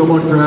thank so much for